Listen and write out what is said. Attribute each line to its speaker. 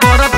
Speaker 1: por